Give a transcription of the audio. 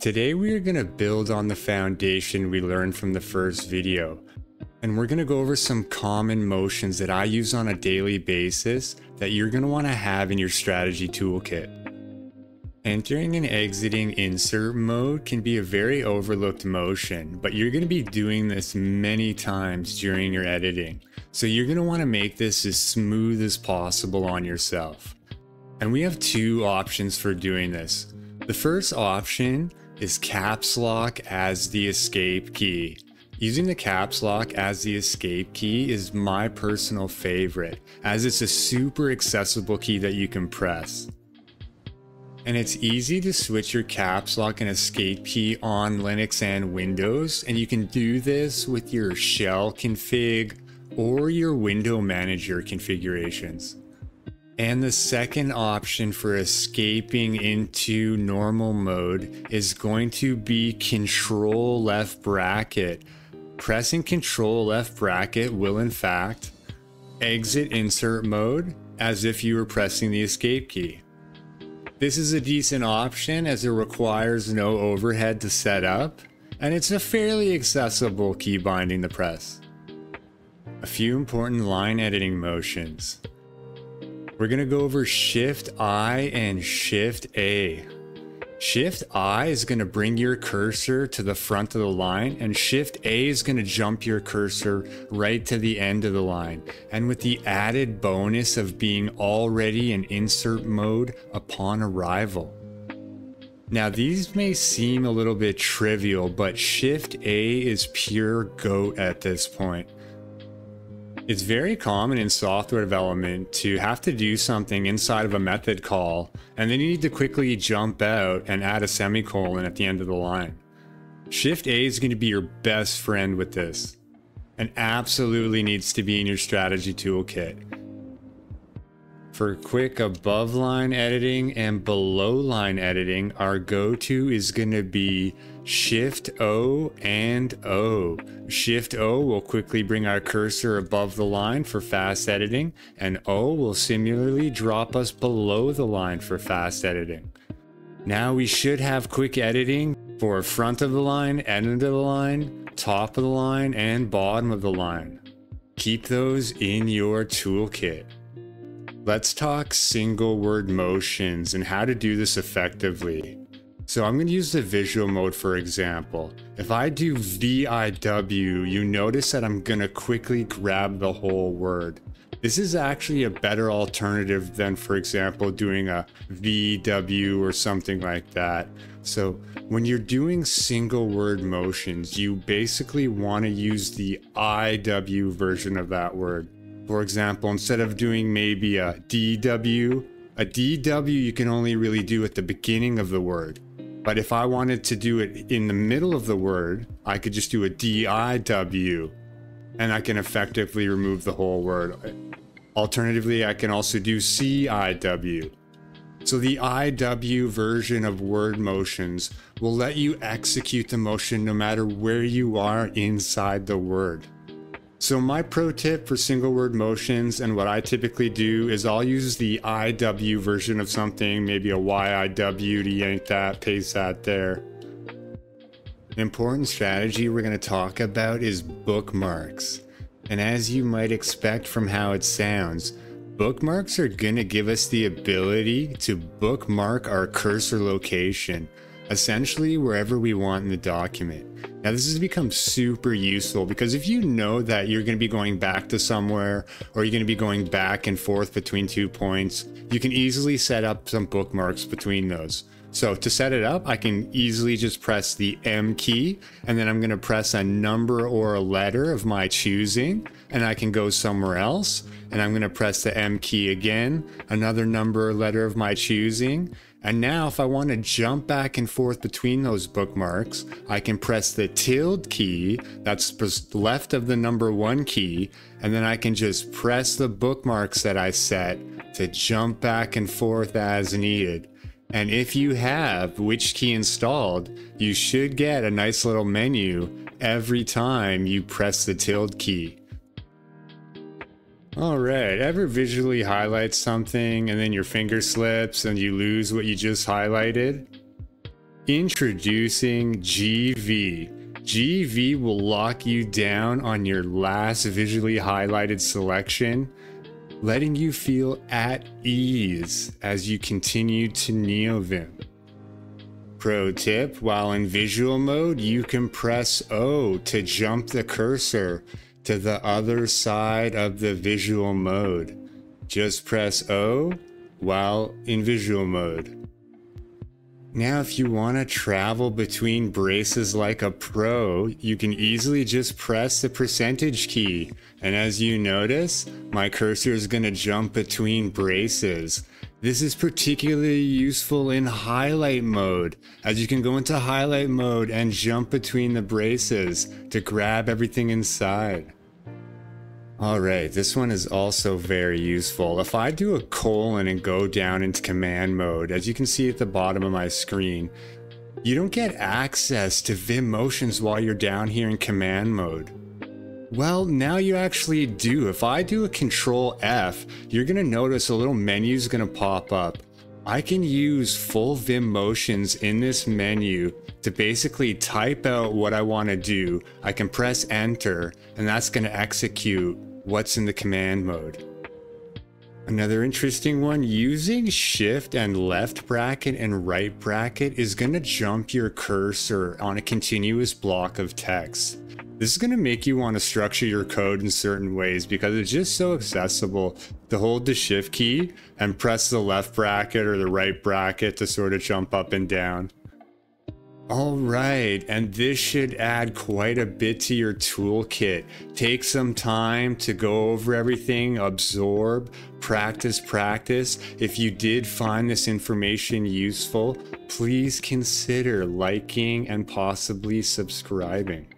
Today we are going to build on the foundation we learned from the first video. And we're going to go over some common motions that I use on a daily basis that you're going to want to have in your strategy toolkit. Entering and exiting insert mode can be a very overlooked motion, but you're going to be doing this many times during your editing. So you're going to want to make this as smooth as possible on yourself. And we have two options for doing this. The first option is caps lock as the escape key. Using the caps lock as the escape key is my personal favorite, as it's a super accessible key that you can press. And it's easy to switch your caps lock and escape key on Linux and Windows, and you can do this with your shell config or your window manager configurations. And the second option for escaping into normal mode is going to be control left bracket. Pressing control left bracket will in fact exit insert mode as if you were pressing the escape key. This is a decent option as it requires no overhead to set up and it's a fairly accessible key binding to press. A few important line editing motions. We're gonna go over Shift I and Shift A. Shift I is gonna bring your cursor to the front of the line and Shift A is gonna jump your cursor right to the end of the line. And with the added bonus of being already in insert mode upon arrival. Now these may seem a little bit trivial, but Shift A is pure GOAT at this point. It's very common in software development to have to do something inside of a method call, and then you need to quickly jump out and add a semicolon at the end of the line. Shift A is going to be your best friend with this, and absolutely needs to be in your strategy toolkit. For quick above line editing and below line editing, our go to is going to be Shift O and O. Shift O will quickly bring our cursor above the line for fast editing, and O will similarly drop us below the line for fast editing. Now we should have quick editing for front of the line, end of the line, top of the line, and bottom of the line. Keep those in your toolkit. Let's talk single word motions and how to do this effectively. So I'm going to use the visual mode for example. If I do VIW, you notice that I'm going to quickly grab the whole word. This is actually a better alternative than, for example, doing a VW or something like that. So when you're doing single word motions, you basically want to use the IW version of that word. For example, instead of doing maybe a DW, a DW you can only really do at the beginning of the word. But if I wanted to do it in the middle of the word, I could just do a DIW and I can effectively remove the whole word. Alternatively, I can also do CIW. So the IW version of word motions will let you execute the motion no matter where you are inside the word. So my pro tip for single word motions and what I typically do is I'll use the IW version of something, maybe a YIW to yank that, paste that there. An important strategy we're going to talk about is bookmarks. And as you might expect from how it sounds, bookmarks are going to give us the ability to bookmark our cursor location essentially wherever we want in the document. Now, this has become super useful because if you know that you're going to be going back to somewhere or you're going to be going back and forth between two points, you can easily set up some bookmarks between those. So to set it up, I can easily just press the M key and then I'm going to press a number or a letter of my choosing and I can go somewhere else and I'm going to press the M key again, another number or letter of my choosing and now if I want to jump back and forth between those bookmarks, I can press the tilde key that's left of the number one key, and then I can just press the bookmarks that I set to jump back and forth as needed. And if you have which key installed, you should get a nice little menu every time you press the tilde key. All right. Ever visually highlight something and then your finger slips and you lose what you just highlighted? Introducing GV. GV will lock you down on your last visually highlighted selection, letting you feel at ease as you continue to NeoVim. Pro tip, while in visual mode, you can press O to jump the cursor to the other side of the visual mode. Just press O while in visual mode. Now, if you want to travel between braces like a pro, you can easily just press the percentage key. And as you notice, my cursor is going to jump between braces. This is particularly useful in highlight mode, as you can go into highlight mode and jump between the braces to grab everything inside. Alright, this one is also very useful. If I do a colon and go down into command mode, as you can see at the bottom of my screen, you don't get access to Vim motions while you're down here in command mode. Well, now you actually do. If I do a control F, you're gonna notice a little menu is gonna pop up. I can use full Vim motions in this menu to basically type out what I want to do. I can press enter and that's going to execute what's in the command mode. Another interesting one, using shift and left bracket and right bracket is going to jump your cursor on a continuous block of text. This is going to make you want to structure your code in certain ways because it's just so accessible to hold the shift key and press the left bracket or the right bracket to sort of jump up and down. All right, and this should add quite a bit to your toolkit. Take some time to go over everything, absorb, practice, practice. If you did find this information useful, please consider liking and possibly subscribing.